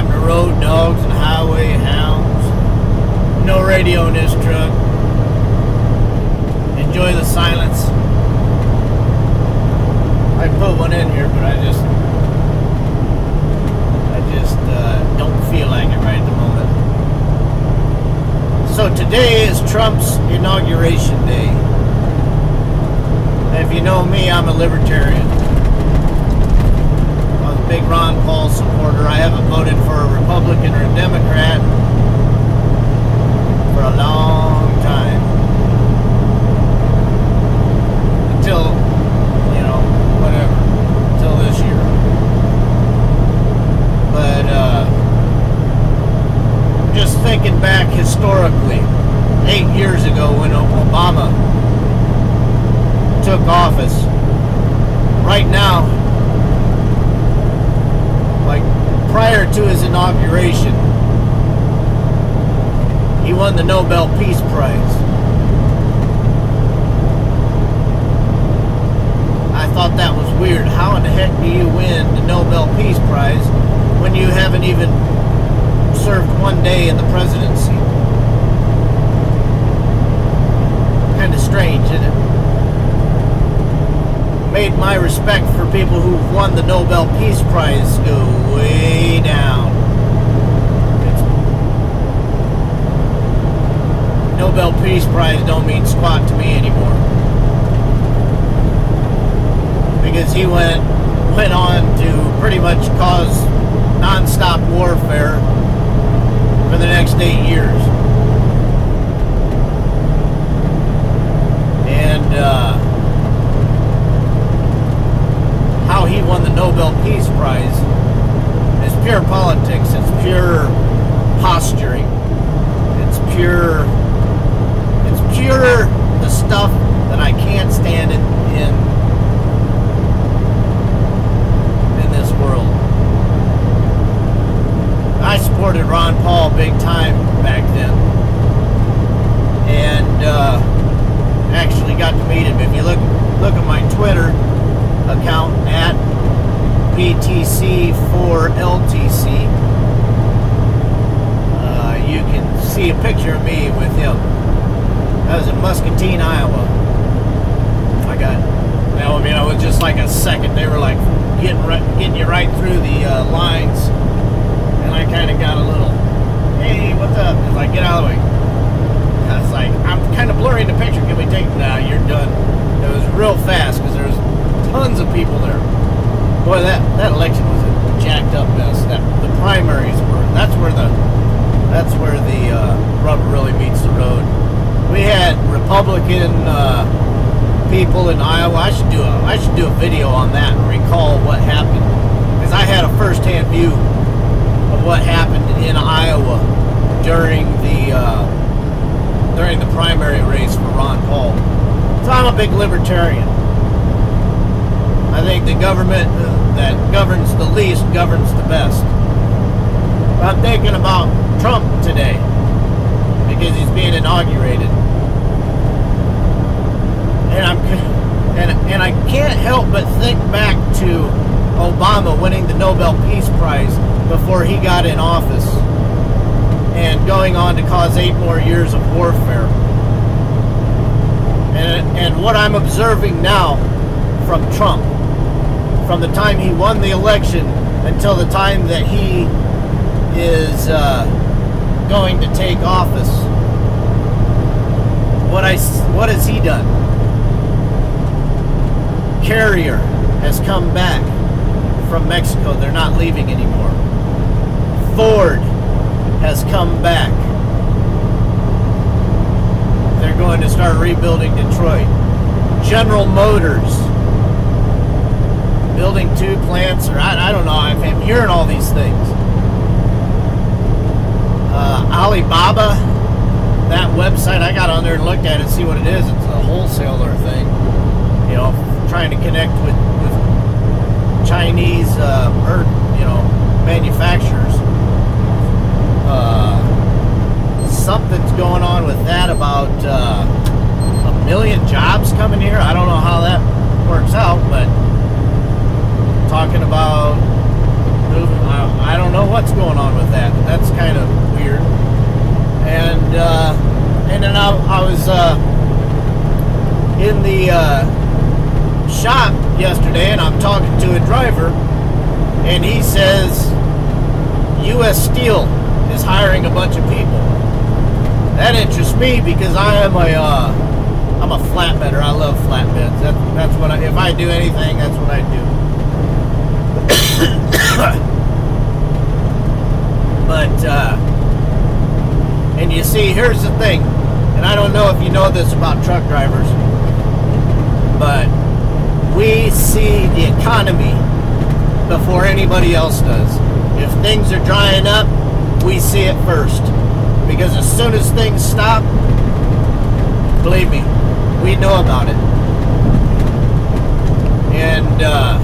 having to road dogs and highway hounds. No radio in this truck. Enjoy the silence. I put one in here, but I just, I just uh, don't feel like it right at the moment. So today is Trump's inauguration day. If you know me, I'm a libertarian. Big Ron Paul supporter. I haven't voted for a Republican or a Democrat for a long time. Until, you know, whatever. Until this year. But, uh, just thinking back historically, eight years ago when Obama took office, right now, like prior to his inauguration, he won the Nobel Peace Prize. I thought that was weird. How in the heck do you win the Nobel Peace Prize when you haven't even served one day in the presidency? Kind of strange, isn't it? Made my respect for people who've won the Nobel Peace Prize go way down. Nobel Peace Prize don't mean squat to me anymore because he went went on to pretty much cause nonstop warfare for the next eight years. And uh, how he won the Nobel Peace Prize is pure politics. It's pure posturing. It's pure. It's pure the stuff that I can't stand in, in in this world. I supported Ron Paul big time back then, and uh, actually got to meet him. If you look look at my Twitter account at BTC4LTC, uh, you can see a picture of me with him. That was in Muscatine, Iowa. I got, well, I mean, it was just like a second. They were like getting right, getting you right through the uh, lines, and I kind of got a little, hey, what's up? It's like, get out of the way. I was like, I'm kind of blurring the picture. Can we take? Nah, you're done. It was real fast because there was tons of people there. Boy, that that election was a jacked up mess. That the primaries were. That's where the that's where the uh, rubber really meets the road. We had Republican uh, people in Iowa. I should do a I should do a video on that and recall what happened because I had a first-hand view of what happened in Iowa during the uh, during the primary race for Ron Paul. So I'm a big libertarian. I think the government uh, that governs the least governs the best. I'm thinking about Trump today because he's being inaugurated. And I'm and and I can't help but think back to Obama winning the Nobel Peace Prize before he got in office and going on to cause eight more years of warfare. And, and what I'm observing now from Trump, from the time he won the election until the time that he is uh, going to take office, what I what has he done? Carrier has come back from Mexico. They're not leaving anymore. Ford has come back. They're going to start rebuilding Detroit. General Motors building two plants, or I, I don't know. I'm, hearing all these things. Uh, Alibaba, that website, I got on there and looked at it, and see what it is. It's a wholesaler thing. You know, trying to connect with, with Chinese, uh, or, you know, manufacturers. Uh, something's going on with that about uh, a million jobs coming here. I don't know how that works out, but talking about moving, I, I don't know what's going on with in the uh, shop yesterday, and I'm talking to a driver, and he says U.S. Steel is hiring a bunch of people. That interests me because I am a uh, I'm a flatbedder. I love flatbeds. That, that's what I, if I do anything, that's what I do. but uh, and you see, here's the thing, and I don't know if you know this about truck drivers, but we see the economy before anybody else does. If things are drying up, we see it first. Because as soon as things stop, believe me, we know about it. And uh,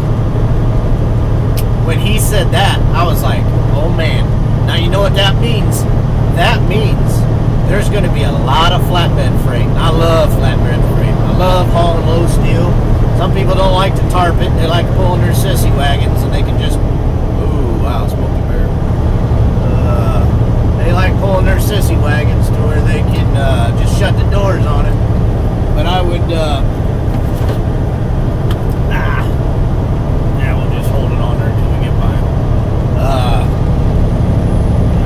when he said that, I was like, oh man. Now you know what that means? That means there's going to be a lot of flatbed freight. I love flatbed freight. I love hauling low steel. Some people don't like to tarp it. They like pulling their sissy wagons and they can just, ooh, wow, Smokey Bear. Uh, they like pulling their sissy wagons to where they can uh, just shut the doors on it. But I would, uh, ah, yeah, we'll just hold it on there until we get by. Uh,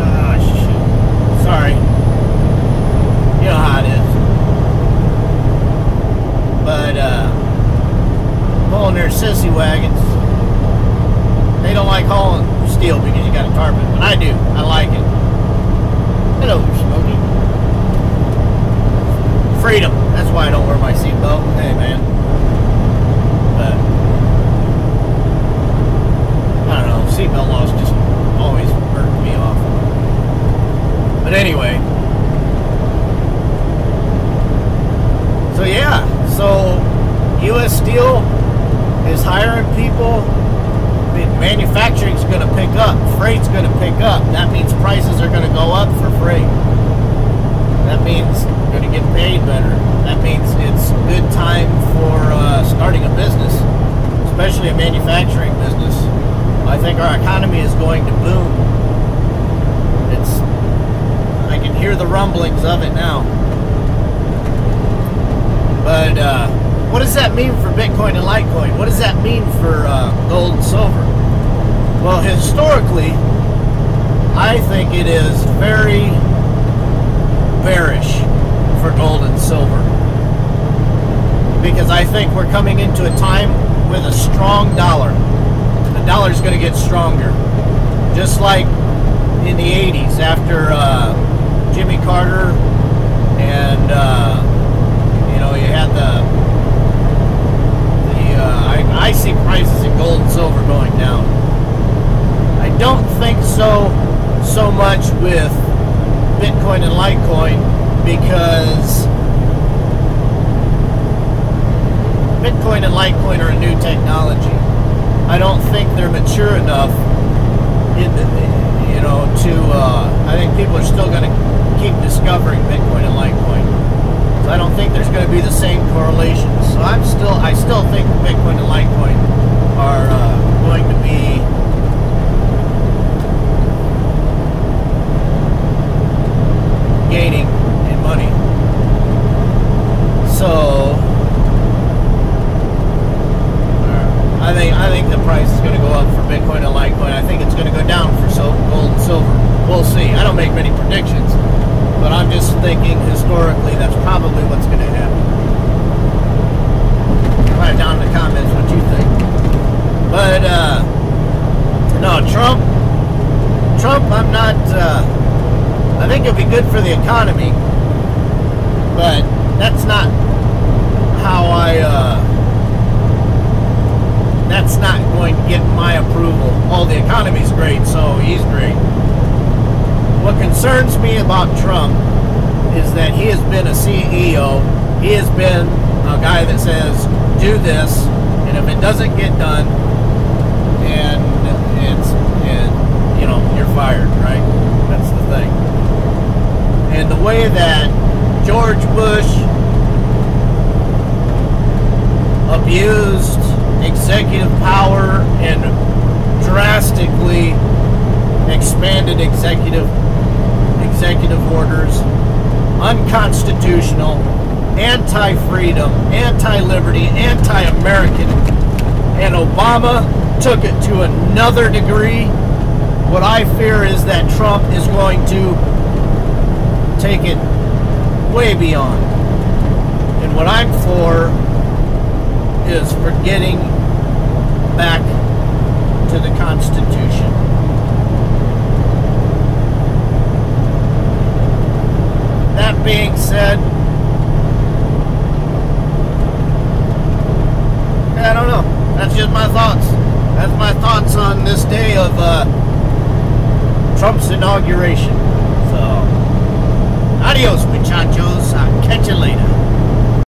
ah, shoot. Sorry. You know how it is. But, uh, pulling their sissy wagons, they don't like hauling steel because you got to tarp it. But I do. I like it. Hello, Smokey. Freedom. That's why I don't wear my seatbelt. Hey, man. But I don't know. Seatbelt laws just always hurt me off. But anyway. So yeah. So U.S. Steel is hiring people. Manufacturing's going to pick up. Freight's going to pick up. That means prices are going to go up for freight. That means you're going to get paid better. That means it's a good time for uh, starting a business, especially a manufacturing business. I think our economy is going to boom. It's I can hear the rumblings of it now. But uh, what does that mean for Bitcoin and Litecoin? What does that mean for uh, gold and silver? Well, historically, I think it is very bearish for gold and silver. Because I think we're coming into a time with a strong dollar. The dollar is going to get stronger. Just like in the 80s after uh, Jimmy Carter and, uh, you know, you had the, the uh, I, I see prices in gold and silver going down. I don't think so, so much with Bitcoin and Litecoin because Bitcoin and Litecoin are a new technology. I don't think they're mature enough, in the, you know, to. Uh, I think people are still going to keep discovering Bitcoin and Litecoin. So I don't think there's going to be the same correlation. So I'm still, I still think Bitcoin and Litecoin are uh, going to be gaining in money. So I think I think the price is going to go up for Bitcoin and Litecoin. I think it's going to go down for so gold and silver. We'll see. I don't make many predictions, but I'm just thinking historically that's probably what's going to happen. Write down in the comments what you think. But uh, no, Trump. Trump, I'm not. Uh, I think it'll be good for the economy, but that's not how I. Uh, that's not going to get my approval. Oh, the economy's great, so he's great. What concerns me about Trump is that he has been a CEO. He has been a guy that says, "Do this," and if it doesn't get done, and it's and you know you're fired, right? And the way that George Bush abused executive power and drastically expanded executive executive orders unconstitutional anti freedom, anti liberty, anti American. And Obama took it to another degree. What I fear is that Trump is going to take it way beyond. And what I'm for is for getting back to the Constitution. That being said, I don't know. That's just my thoughts. That's my thoughts on this day of uh, Trump's inauguration. Adios, muchachos. I'll catch you later.